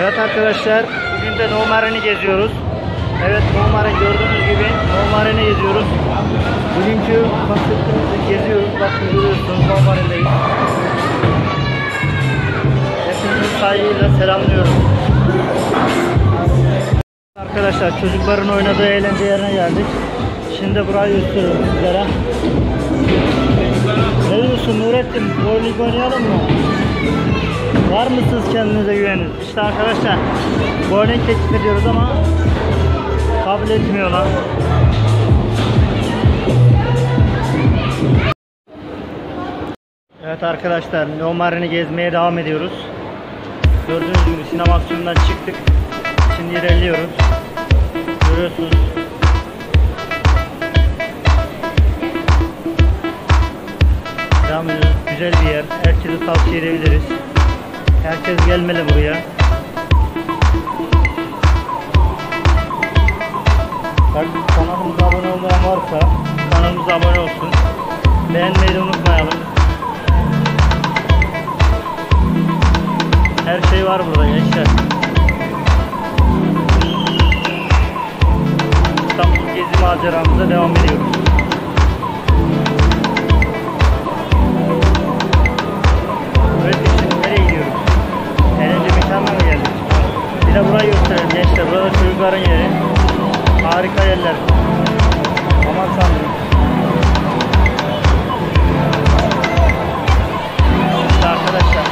Evet arkadaşlar bugün de No Marine'i geziyoruz. Evet No Marine gördüğünüz gibi No Marine'i geziyoruz. Bugünkü konseptimizi geziyoruz. Bakın görüyorsunuz No Marine'deyiz. Hepinizi saygıyla selamlıyorum. Arkadaşlar çocukların oynadığı eğlence yerine geldik. Şimdi burayı gösteriyorum sizlere. Ne diyorsun Nurettin? Bowling oynayalım mı? Var mısınız kendinize güveniniz? İşte arkadaşlar bowling teklif ediyoruz ama kabul etmiyorlar. Evet arkadaşlar No Marine'i gezmeye devam ediyoruz. Gördüğünüz gibi sinema çıktık. Şimdi ilerliyoruz. Görüyorsunuz. Devam ediyoruz. Güzel bir yer. Herkese tavsiye edebiliriz. Herkes gelmeli buraya. Kanalımıza abone olmayan varsa kanalımıza abone olsun. Beğenmeyi de unutmayalım. Her şey var burada gençler. İstanbul gezi maceramıza devam ediyoruz. Gösterelim gençler. Burada çocukların yeri. Harika yerler. Aman tanrım. İşte arkadaşlar.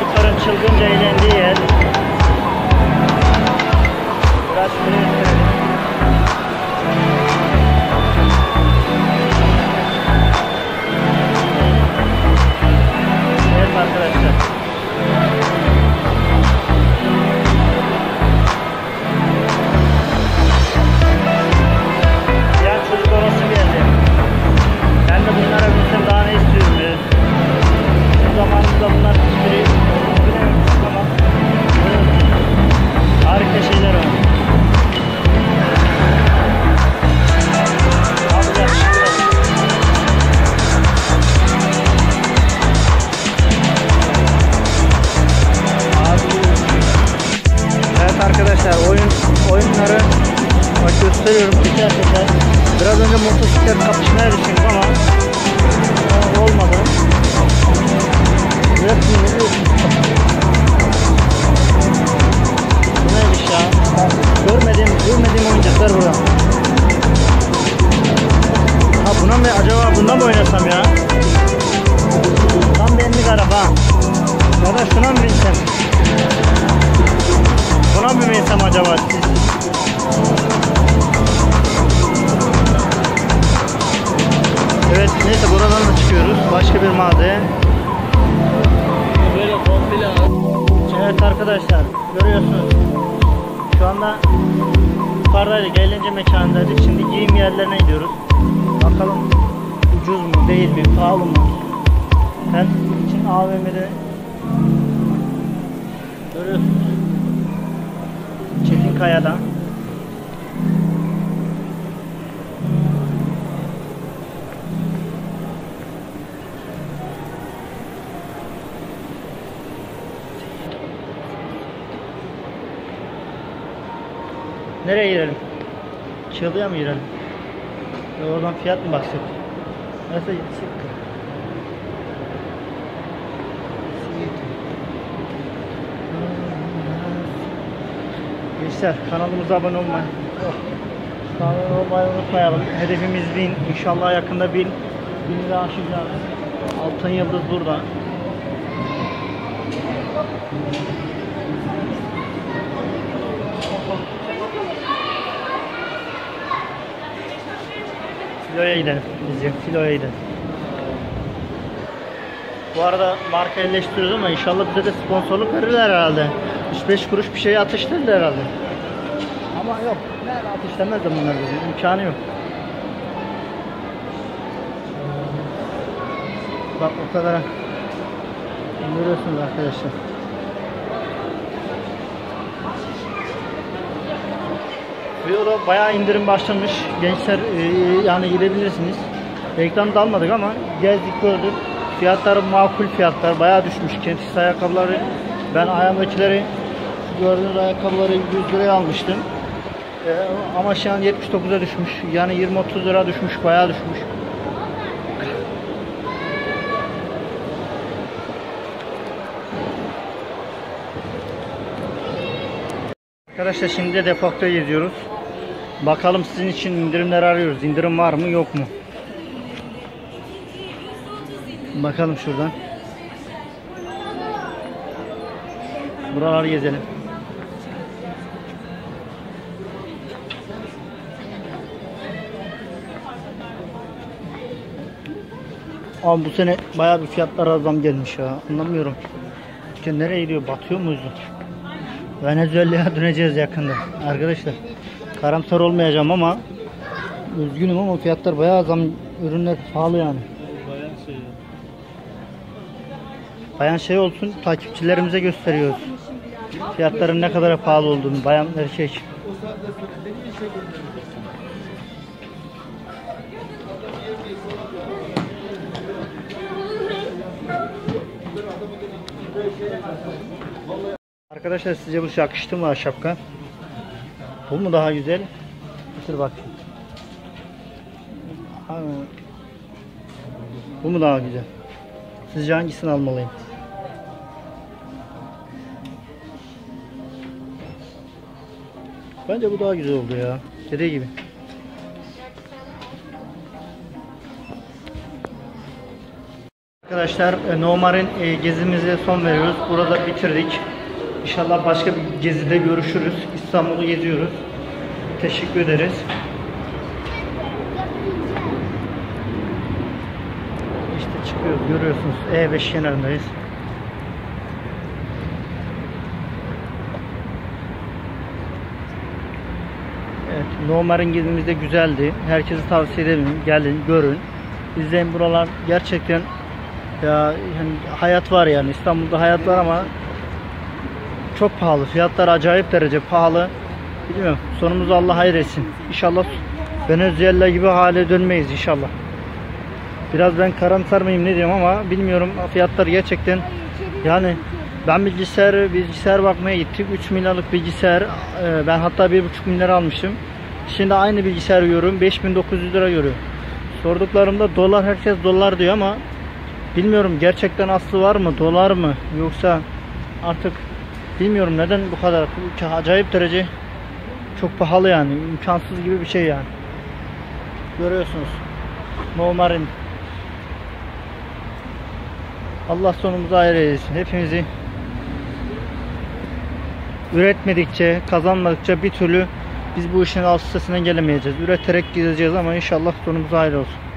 Çocukların çılgınca eğlendiği yer. Evet arkadaşlar oyun oyunları bak gösteriyorum teker. Biraz önce motosiklet kapışmaya düşündüm ama olmadı. Resmi Binsem acaba? Evet neyse buradan da çıkıyoruz. Başka bir mağazaya. Böyle komple Evet arkadaşlar görüyorsunuz. Şu anda yukarıdaydık. Eğlence mekanındaydık. Şimdi giyim yerlerine gidiyoruz. Bakalım ucuz mu değil mi pahalı mı? Ben için AVM'de görüyorsunuz. Çetinkaya'da. Nereye girelim? Çığlığa mı girelim? Oradan fiyat mı baksak? Nasıl Gençler kanalımıza abone olmayı. Kanalımıza olmayı unutmayalım. Hedefimiz 1000. İnşallah yakında 1000 1000 lira aşacağız. Altın yıldız burada. Filoya gidelim. Biz Filoya gidelim. Bu arada marka eleştiriyoruz ama inşallah bize de sponsorluk verirler herhalde. 3-5 kuruş bir şey atıştırırlar herhalde. Ama yok. Ne atışlamaz da bunlar bize. İmkanı yok. Bak o kadar. Görüyorsunuz arkadaşlar. Fiyo'da bayağı indirim başlamış. Gençler e, yani gidebilirsiniz. Reklamda almadık ama gezdik gördük. Fiyatları makul fiyatlar. Bayağı düşmüş. Kentis ayakkabıları Ben ayağımdakileri gördüğünüz ayakkabıları 100 liraya almıştım. Ee, ama şu an 79'a düşmüş. Yani 20-30 lira düşmüş. Bayağı düşmüş. Arkadaşlar şimdi de defakta geziyoruz. Bakalım sizin için indirimler arıyoruz. İndirim var mı yok mu? Bakalım şuradan. Buraları gezelim. Abi bu sene bayağı bir fiyatlara zam gelmiş ya. Anlamıyorum. Ülke nereye gidiyor? Batıyor muyuz? Venezuela'ya döneceğiz yakında. Arkadaşlar karamsar olmayacağım ama üzgünüm ama fiyatlar bayağı zam ürünler pahalı yani. Bayağı şey ya. Bayan şey olsun takipçilerimize gösteriyoruz. Fiyatların ne kadar pahalı olduğunu bayan erkek. Arkadaşlar sizce bu yakıştı mı şapka? Bu mu daha güzel? Getir bak. Bu mu daha güzel? Sizce hangisini almalıyım? Bence bu daha güzel oldu ya. Dediği gibi. Arkadaşlar e, Nomar'ın e, gezimize son veriyoruz. Burada bitirdik. İnşallah başka bir gezide görüşürüz. İstanbul'u geziyoruz. Teşekkür ederiz. İşte çıkıyoruz görüyorsunuz E5 kenarındayız. Evet, Nomar'ın gezimiz de güzeldi. Herkese tavsiye ederim. Gelin, görün. İzleyin buralar gerçekten ya yani hayat var yani İstanbul'da hayat var ama çok pahalı. Fiyatlar acayip derece pahalı. Bilmiyorum. Sonumuzu Allah hayır etsin. İnşallah Venezuela gibi hale dönmeyiz inşallah. Biraz ben karamsar mıyım ne diyeyim ama bilmiyorum fiyatlar gerçekten yani ben bilgisayar bilgisayar bakmaya gittik 3 milyarlık bilgisayar e, ben hatta 1,5 milyar almıştım şimdi aynı bilgisayar görüyorum 5900 lira görüyorum sorduklarımda dolar herkes dolar diyor ama bilmiyorum gerçekten aslı var mı dolar mı yoksa artık bilmiyorum neden bu kadar acayip derece çok pahalı yani imkansız gibi bir şey yani görüyorsunuz Nomar'ın Allah sonumuzu ayrı eylesin. Hepimizi üretmedikçe, kazanmadıkça bir türlü biz bu işin alt gelemeyeceğiz. Üreterek gideceğiz ama inşallah sonumuz ayrı olsun.